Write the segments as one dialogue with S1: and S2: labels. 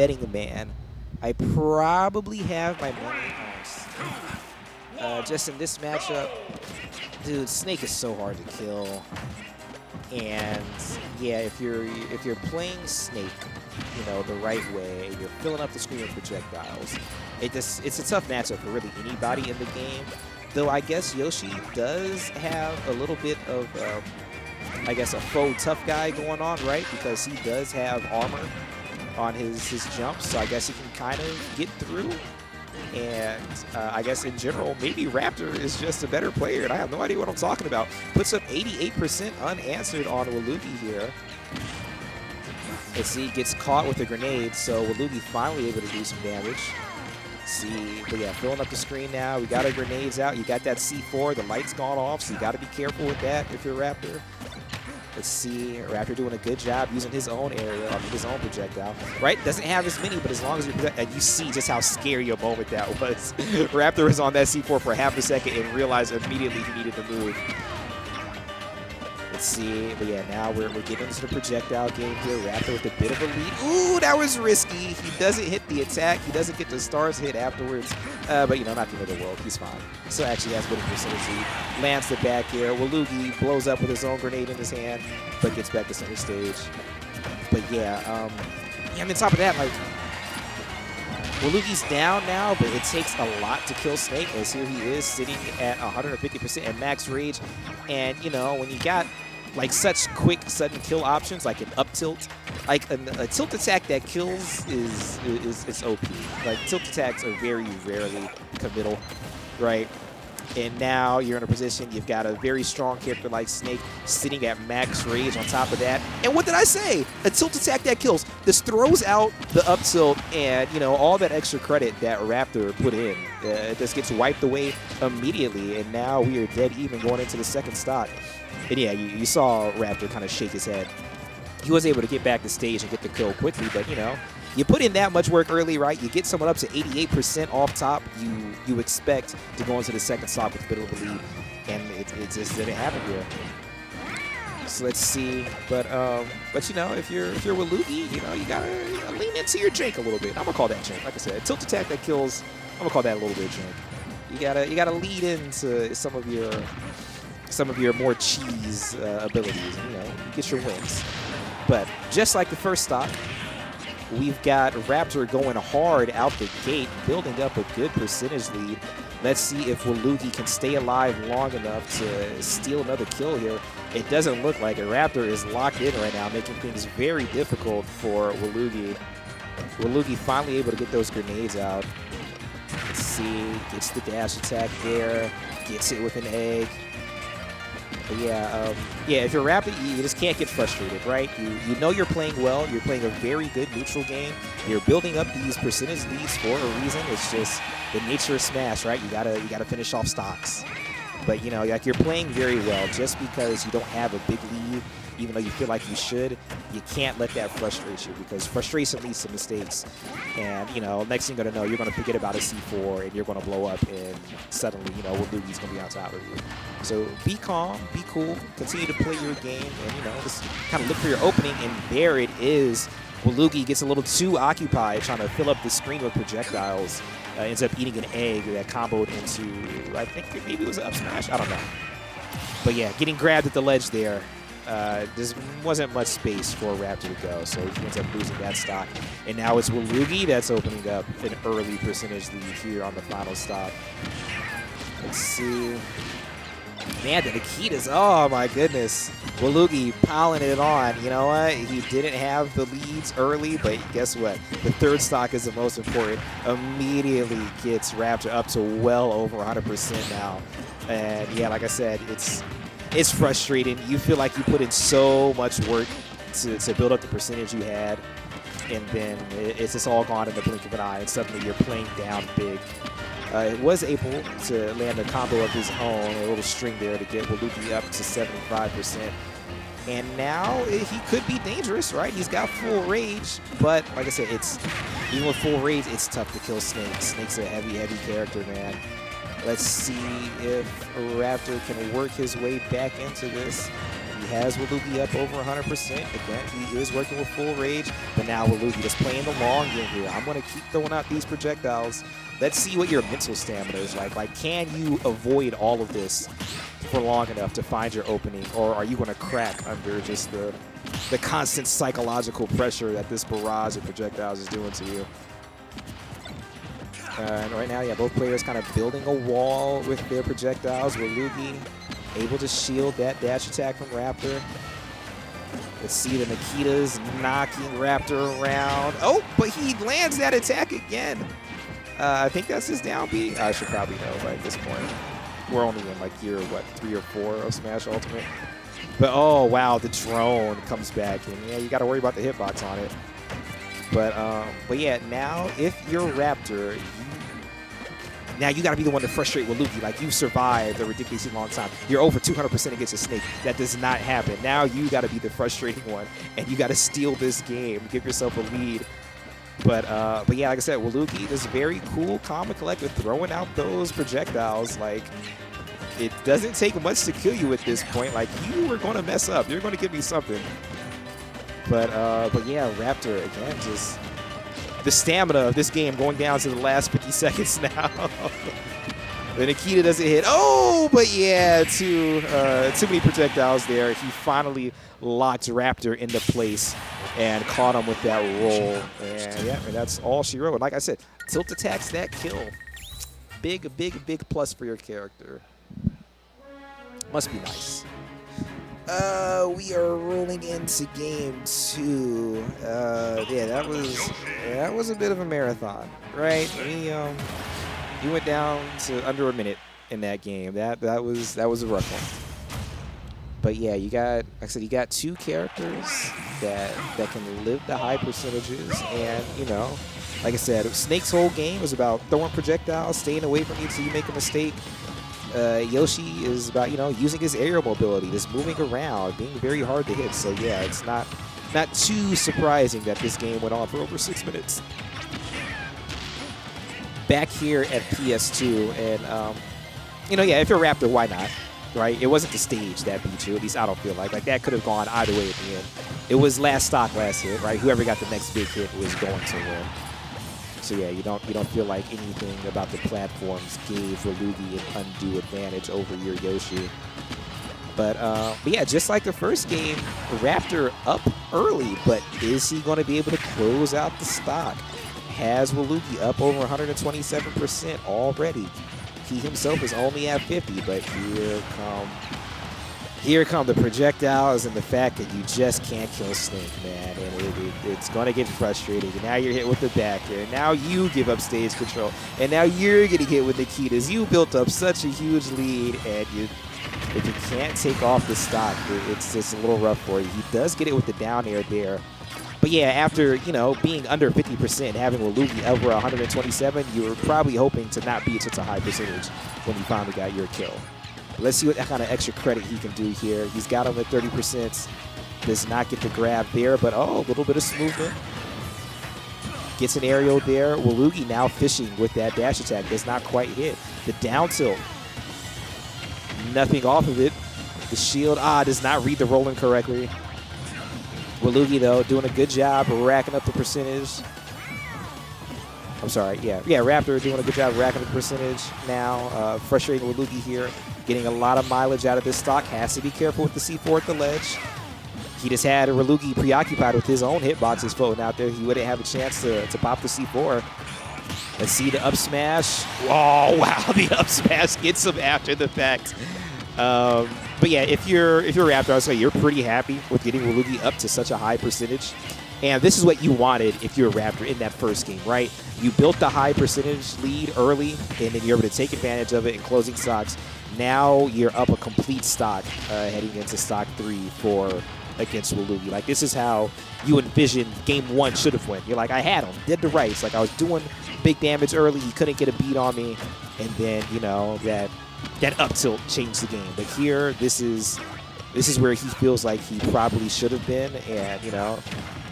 S1: betting the man, I probably have my money. Uh, just in this matchup, dude, Snake is so hard to kill. And yeah, if you're if you're playing Snake, you know, the right way, you're filling up the screen with projectiles, it just it's a tough matchup for really anybody in the game. Though I guess Yoshi does have a little bit of, um, I guess, a faux tough guy going on, right? Because he does have armor on his, his jumps, so I guess he can kind of get through. And uh, I guess in general, maybe Raptor is just a better player, and I have no idea what I'm talking about. Puts up 88% unanswered on Waluigi here. Let's see, gets caught with a grenade, so Waluigi finally able to do some damage. See, but yeah, filling up the screen now. We got our grenades out. You got that C4. The light's gone off, so you got to be careful with that if you're Raptor. Let's see, Raptor doing a good job using his own area, his own projectile. Right? Doesn't have as many, but as long as and you see just how scary a moment that was. Raptor was on that C4 for half a second and realized immediately he needed to move. Let's see, but yeah, now we're, we're getting into the projectile game here. Raptor with a bit of a lead. Ooh, that was risky. He doesn't hit the attack. He doesn't get the stars hit afterwards. Uh, but, you know, not the end of the world. He's fine. So actually has a bit of lead. Lands the back air. Waluigi blows up with his own grenade in his hand, but gets back to center stage. But, yeah, um, yeah, and on top of that, like, Waluigi's down now, but it takes a lot to kill Snake, as here he is sitting at 150% at max rage. And, you know, when you got like such quick sudden kill options like an up tilt like an, a tilt attack that kills is is is op like tilt attacks are very rarely committal right? And now you're in a position you've got a very strong character like snake sitting at max rage on top of that. And what did i say? A tilt attack that kills. This throws out the up tilt and you know all that extra credit that raptor put in. Uh, just gets wiped away immediately and now we are dead even going into the second stock and yeah, you, you saw Raptor kind of shake his head. He was able to get back to stage and get the kill quickly, but you know, you put in that much work early, right? You get someone up to 88% off top, you you expect to go into the second stop with a bit of a lead, and it, it just didn't happen here. So let's see, but um, but you know, if you're if you're Waluigi, you know, you gotta, you gotta lean into your jank a little bit. I'm gonna call that jank. Like I said, tilt attack that kills. I'm gonna call that a little bit jank. You gotta you gotta lead into some of your some of your more cheese uh, abilities. You know, get your wins. But just like the first stock, we've got Raptor going hard out the gate, building up a good percentage lead. Let's see if Walugi can stay alive long enough to steal another kill here. It doesn't look like it. Raptor is locked in right now, making things very difficult for Walugi. Walugi finally able to get those grenades out. Let's see, gets the dash attack there, gets it with an egg. But yeah, um, yeah. If you're rapid, you just can't get frustrated, right? You you know you're playing well. You're playing a very good neutral game. You're building up these percentage leads for a reason. It's just the nature of Smash, right? You gotta you gotta finish off stocks. But you know, like you're playing very well. Just because you don't have a big lead, even though you feel like you should, you can't let that frustrate you because frustration leads to mistakes. And, you know, next thing you're going to know, you're going to forget about a C4 and you're going to blow up and suddenly, you know, Waluigi's going to be on top of you. So be calm, be cool, continue to play your game and, you know, just kind of look for your opening and there it is. Waluigi gets a little too occupied trying to fill up the screen with projectiles. Uh, ends up eating an egg that comboed into, I think maybe it was an up smash. I don't know. But yeah, getting grabbed at the ledge there uh, there wasn't much space for Raptor to go, so he ends up losing that stock. And now it's Waluigi that's opening up an early percentage lead here on the final stop. Let's see. Man, the Nikitas, oh my goodness. Waluigi piling it on. You know what? He didn't have the leads early, but guess what? The third stock is the most important. Immediately gets Raptor up to well over 100% now. And yeah, like I said, it's it's frustrating. You feel like you put in so much work to, to build up the percentage you had, and then it's just all gone in the blink of an eye, and suddenly you're playing down big. Uh, was able to land a combo of his own, a little string there to get Waluigi up to 75%. And now he could be dangerous, right? He's got full rage, but like I said, it's even with full rage, it's tough to kill Snake. Snake's a heavy, heavy character, man. Let's see if Raptor can work his way back into this. He has Waluigi up over 100%. Again, he is working with full rage, but now Waluigi just playing the long game here. I'm going to keep throwing out these projectiles. Let's see what your mental stamina is like. Like, can you avoid all of this for long enough to find your opening, or are you going to crack under just the the constant psychological pressure that this barrage of projectiles is doing to you? Uh, and right now, yeah, both players kind of building a wall with their projectiles. Waluigi able to shield that dash attack from Raptor. Let's see the Nikita's knocking Raptor around. Oh, but he lands that attack again. Uh, I think that's his down B. I should probably know by this point. We're only in like year, what, three or four of Smash Ultimate. But oh, wow, the drone comes back. And yeah, you got to worry about the hitbox on it. But um, but yeah, now if you're Raptor, now you got to be the one to frustrate Waluigi. Like you survived a ridiculously long time. You're over 200% against a snake. That does not happen. Now you got to be the frustrating one, and you got to steal this game, give yourself a lead. But uh, but yeah, like I said, Waluigi is very cool, calm and collected, throwing out those projectiles. Like it doesn't take much to kill you at this point. Like you were going to mess up. You're going to give me something. But uh, but yeah, Raptor again, just the stamina of this game going down to the last 50 seconds now. the Nikita doesn't hit. Oh, but yeah, too uh, too many projectiles there. He finally locked Raptor into place and caught him with that roll. And yeah, and that's all she wrote. Like I said, tilt attacks that kill. Big, big, big plus for your character. Must be nice. Uh, we are rolling into game two. Uh, yeah, that was that was a bit of a marathon, right? We um, we went down to under a minute in that game. That that was that was a rough one. But yeah, you got like I said, you got two characters that that can live the high percentages, and you know, like I said, Snake's whole game is about throwing projectiles, staying away from you until you make a mistake, uh, Yoshi is about, you know, using his aerial mobility, just moving around, being very hard to hit. So, yeah, it's not, not too surprising that this game went on for over six minutes. Back here at PS2, and, um, you know, yeah, if you're Raptor, why not? Right? It wasn't the stage that beat you, at least I don't feel like. Like, that could have gone either way at the end. It was last stock, last hit, right? Whoever got the next big hit was going to win. So yeah, you don't you don't feel like anything about the platforms gave Waluigi an undue advantage over your Yoshi. But, uh, but yeah, just like the first game, Raptor up early, but is he going to be able to close out the stock? Has Waluigi up over 127% already? He himself is only at 50, but here come here come the projectiles and the fact that you just can't kill Snake, man. And it, it, it's going to get frustrating. Now you're hit with the back air. Now you give up stage control. And now you're getting hit with Nikitas. You built up such a huge lead, and you, if you can't take off the stock, it, it's just a little rough for you. He does get it with the down air there. But yeah, after, you know, being under 50%, having Waluigi over 127, you were probably hoping to not be at such a high percentage when you finally got your kill. Let's see what kind of extra credit he can do here. He's got him at 30%. Does not get the grab there, but oh, a little bit of smoothment. Gets an aerial there. Walugi now fishing with that dash attack. Does not quite hit. The down tilt. Nothing off of it. The shield, ah, does not read the rolling correctly. Walugi, though, doing a good job racking up the percentage. I'm sorry, yeah. Yeah, Raptor doing a good job racking up the percentage now. Uh, frustrating Walugi here getting a lot of mileage out of this stock. Has to be careful with the C4 at the ledge. He just had Waluigi preoccupied with his own hitboxes floating out there. He wouldn't have a chance to, to pop the C4. Let's see the up smash. Oh, wow, the up smash gets him after the fact. Um, but yeah, if you're if you're Raptor, I would say you're pretty happy with getting Waluigi up to such a high percentage. And this is what you wanted if you're a Raptor in that first game, right? You built the high percentage lead early, and then you're able to take advantage of it in closing stocks now you're up a complete stock uh, heading into stock three for against Waluigi. Like this is how you envision game one should have went. You're like, I had him, did the rights. Like I was doing big damage early, he couldn't get a beat on me, and then you know that that up tilt changed the game. But here, this is this is where he feels like he probably should have been, and you know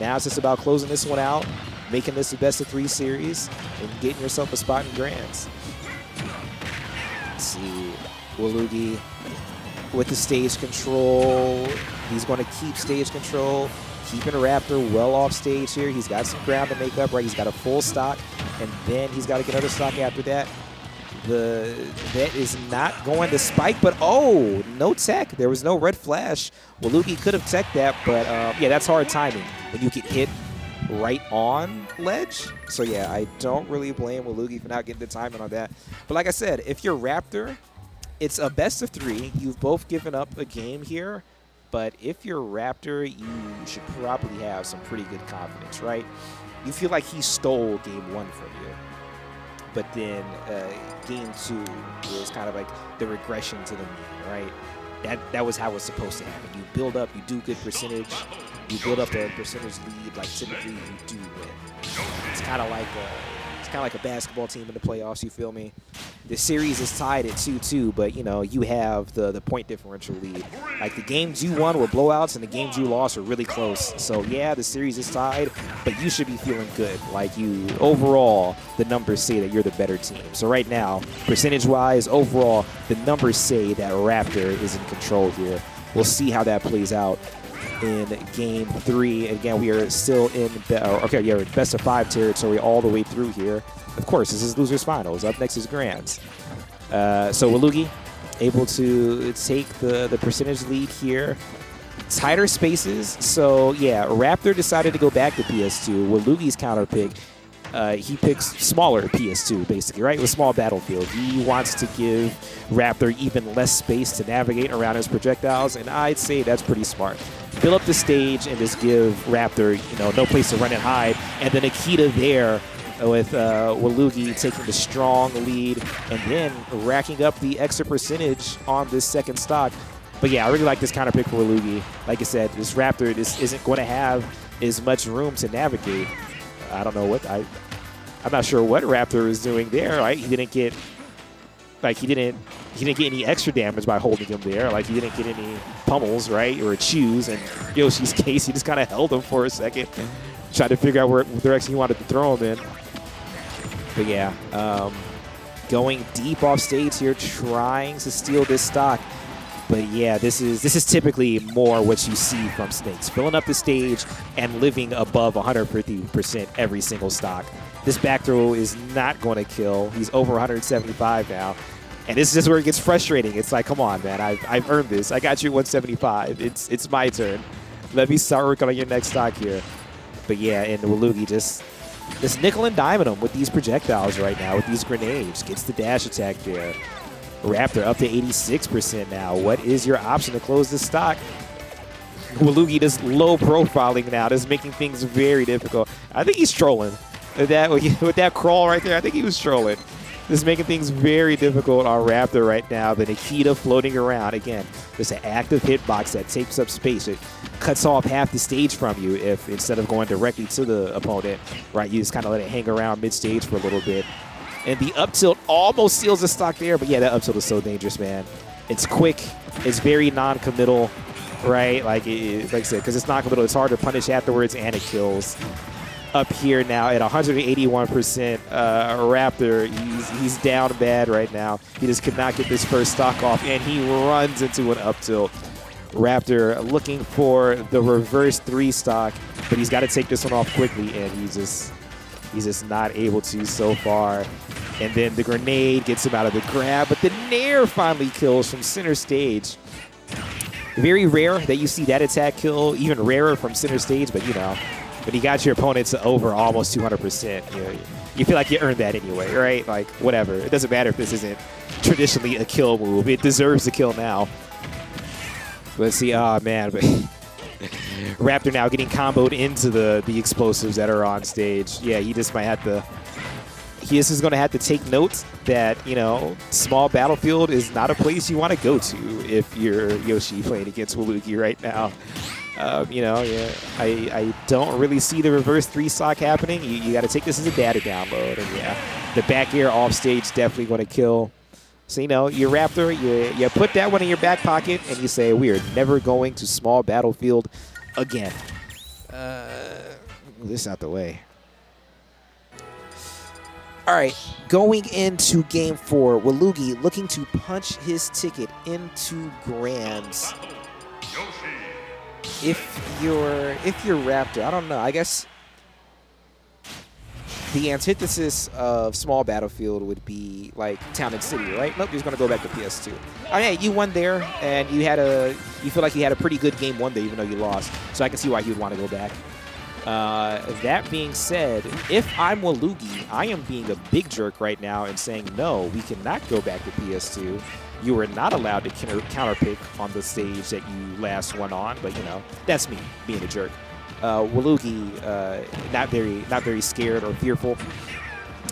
S1: now it's just about closing this one out, making this the best of three series, and getting yourself a spot in Grands. Let's see. Waluigi. with the stage control. He's going to keep stage control, keeping Raptor well off stage here. He's got some ground to make up, right? He's got a full stock, and then he's got to get another stock after that. The that is not going to spike, but oh, no tech. There was no red flash. Waluigi could have teched that, but um, yeah, that's hard timing when you get hit right on ledge. So yeah, I don't really blame Waluigi for not getting the timing on that. But like I said, if you're Raptor, it's a best of three. You've both given up a game here. But if you're Raptor, you should probably have some pretty good confidence, right? You feel like he stole game one from you. But then uh, game two was kind of like the regression to the mean, right? That, that was how it's supposed to happen. You build up, you do good percentage, you build up a percentage lead, like typically you do win. It's kind of like a, it's kind of like a basketball team in the playoffs. You feel me? The series is tied at 2-2, but you know you have the the point differential lead. Like the games you won were blowouts, and the games you lost were really close. So yeah, the series is tied, but you should be feeling good. Like you overall, the numbers say that you're the better team. So right now, percentage-wise, overall, the numbers say that Raptor is in control here. We'll see how that plays out in game three. Again, we are still in, okay, yeah, best of five territory all the way through here. Of course, this is losers finals. Up next is grands. Uh, so Walugi able to take the, the percentage lead here. Tighter spaces. So yeah, Raptor decided to go back to PS2. Waluigi's counter pick. Uh, he picks smaller PS2, basically, right? With small battlefield. He wants to give Raptor even less space to navigate around his projectiles, and I'd say that's pretty smart fill up the stage and just give Raptor, you know, no place to run and hide. And then Akita there with uh, Waluigi taking the strong lead and then racking up the extra percentage on this second stock. But yeah, I really like this counter pick for Walugi. Like I said, this Raptor this isn't going to have as much room to navigate. I don't know what I. I'm not sure what Raptor is doing there. Right, he didn't get like he didn't he didn't get any extra damage by holding him there. Like he didn't get any pummels, right, or chews. And Yoshi's case, he just kind of held him for a second, tried to figure out where direction he wanted to throw him in. But yeah, um, going deep off stage here, trying to steal this stock. But yeah, this is this is typically more what you see from Snakes, filling up the stage and living above 150% every single stock. This back throw is not going to kill. He's over 175 now. And this is just where it gets frustrating. It's like, come on, man, I've, I've earned this. I got you 175. It's it's my turn. Let me start working on your next stock here. But yeah, and Waluigi just just nickel and diming him with these projectiles right now, with these grenades. Gets the dash attack there. Raptor up to 86% now. What is your option to close this stock? Waluigi just low profiling now, just making things very difficult. I think he's trolling. With that, with that crawl right there, I think he was trolling. This is making things very difficult on Raptor right now. The Nikita floating around. Again, there's an active hitbox that takes up space. It cuts off half the stage from you if instead of going directly to the opponent, right, you just kind of let it hang around mid-stage for a little bit. And the up tilt almost seals the stock there, but yeah, that up tilt is so dangerous, man. It's quick. It's very non-committal, right? Like, it, like I said, because it's non-committal, it's hard to punish afterwards, and it kills up here now at 181%. Uh, Raptor, he's, he's down bad right now. He just could not get this first stock off, and he runs into an up tilt. Raptor looking for the reverse three stock, but he's got to take this one off quickly, and he just he's just not able to so far. And then the grenade gets him out of the grab, but the Nair finally kills from center stage. Very rare that you see that attack kill, even rarer from center stage, but you know, when you got your opponents over almost 200%, you, know, you feel like you earned that anyway, right? Like, whatever. It doesn't matter if this isn't traditionally a kill move. It deserves a kill now. Let's see. Oh, man. Raptor now getting comboed into the, the explosives that are on stage. Yeah, he just might have to... He is going to have to take note that, you know, small battlefield is not a place you want to go to if you're Yoshi playing against Waluigi right now. Um, you know, yeah, I, I don't really see the reverse three sock happening. You, you got to take this as a data download. And yeah, the back air off stage definitely going to kill. So, you know, your Raptor, you, you put that one in your back pocket and you say, we are never going to small battlefield again. Uh, this out the way. All right, going into game four, Walugi looking to punch his ticket into grands. If you're if you're Raptor, I don't know. I guess the antithesis of small battlefield would be like town and city, right? Nope, you're gonna go back to PS2. Oh yeah, you won there, and you had a you feel like you had a pretty good game one day, even though you lost. So I can see why he would want to go back. Uh, that being said, if I'm Walugi, I am being a big jerk right now and saying, no, we cannot go back to PS2. You are not allowed to counter pick on the stage that you last won on, but you know, that's me being a jerk uh, Waluigi, uh, not very not very scared or fearful,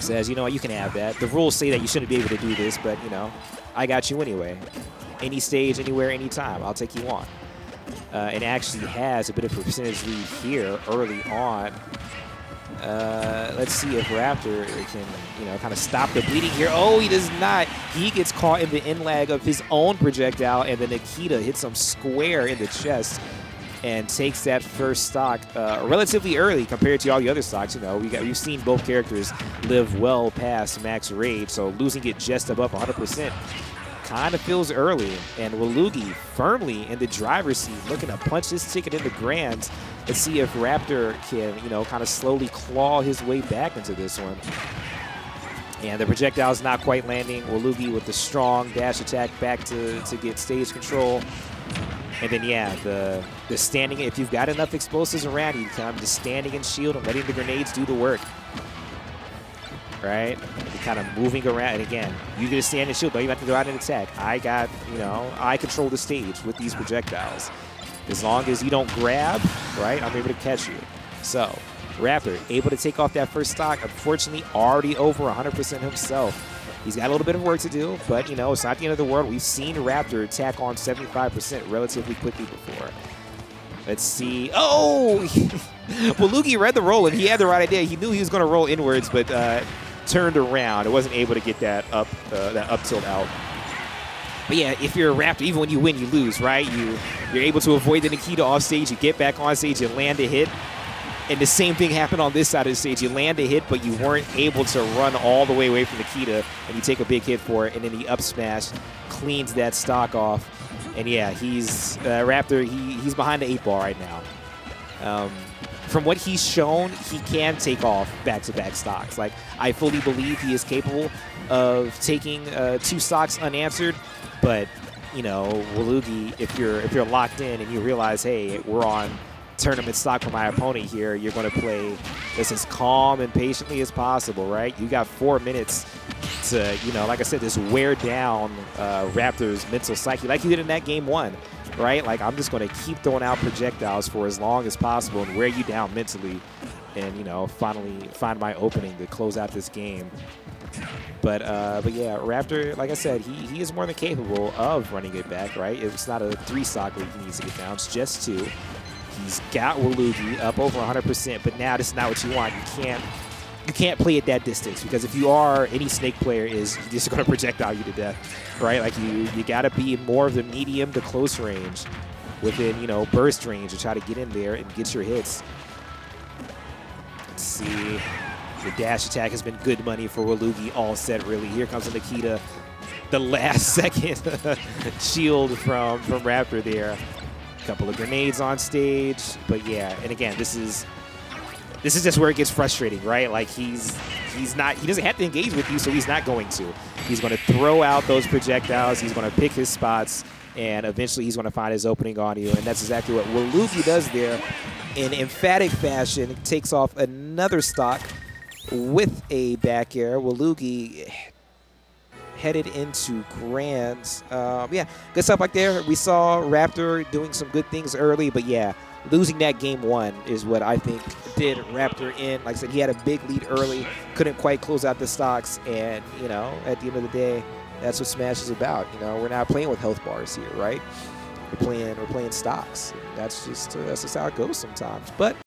S1: says, you know, what, you can have that. The rules say that you shouldn't be able to do this, but, you know, I got you anyway. Any stage, anywhere, anytime, I'll take you on. Uh, and actually has a bit of a percentage lead here early on. Uh, let's see if Raptor can, you know, kind of stop the bleeding here. Oh, he does not. He gets caught in the in lag of his own projectile, and then Nikita hits him square in the chest and takes that first stock uh, relatively early compared to all the other stocks. You know, we got, we've seen both characters live well past max rage, so losing it just above 100% kind of feels early. And Waluigi firmly in the driver's seat, looking to punch this ticket into grands. Let's see if Raptor can, you know, kind of slowly claw his way back into this one. And the projectile is not quite landing. Waluigi with the strong dash attack back to, to get stage control. And then, yeah, the the standing, if you've got enough explosives around you, kind of just standing in shield and letting the grenades do the work. Right? You're kind of moving around. And again, you a stand in shield. Don't even have to go out and attack. I got, you know, I control the stage with these projectiles. As long as you don't grab, right, I'm able to catch you. So, Raptor able to take off that first stock. Unfortunately, already over 100% himself. He's got a little bit of work to do, but, you know, it's not the end of the world. We've seen Raptor attack on 75% relatively quickly before. Let's see. Oh! well, Lugi read the roll, and he had the right idea. He knew he was going to roll inwards, but uh, turned around. It wasn't able to get that up, uh, that up tilt out. But yeah, if you're a Raptor, even when you win, you lose, right? You, you're able to avoid the Nikita off stage. You get back on stage and land a hit. And the same thing happened on this side of the stage. You land a hit, but you weren't able to run all the way away from Nikita, and you take a big hit for it, and then the up smash cleans that stock off. And yeah, he's uh, Raptor. He, he's behind the eight ball right now. Um, from what he's shown, he can take off back-to-back -back stocks. Like I fully believe he is capable of taking uh, two stocks unanswered, but you know, Walugi, if you're if you're locked in and you realize, hey, we're on tournament stock for my opponent here, you're going to play this as calm and patiently as possible, right? You got four minutes to, you know, like I said, just wear down uh, Raptors' mental psyche like you did in that game one, right? Like, I'm just going to keep throwing out projectiles for as long as possible and wear you down mentally and, you know, finally find my opening to close out this game. But uh, but yeah, Raptor, like I said, he, he is more than capable of running it back, right? It's not a three stock where he needs to get down, it's just two. He's got Waluigi up over 100%, but now this is not what you want. You can't you can't play at that distance because if you are, any Snake player is just going to projectile you to death, right? Like you you got to be more of the medium to close range within, you know, burst range to try to get in there and get your hits. Let's see. The dash attack has been good money for Waluigi all set, really. Here comes Nikita. The last second shield from, from Raptor there couple of grenades on stage. But yeah, and again, this is this is just where it gets frustrating, right? Like he's he's not he doesn't have to engage with you, so he's not going to. He's going to throw out those projectiles. He's going to pick his spots, and eventually he's going to find his opening on you. And that's exactly what Waluigi does there. In emphatic fashion, takes off another stock with a back air. Waluigi headed into Grands. Um, yeah, good stuff back there. We saw Raptor doing some good things early, but yeah, losing that game one is what I think did Raptor in. Like I said, he had a big lead early, couldn't quite close out the stocks, and, you know, at the end of the day, that's what Smash is about. You know, we're not playing with health bars here, right? We're playing, we're playing stocks. That's just, uh, that's just how it goes sometimes. But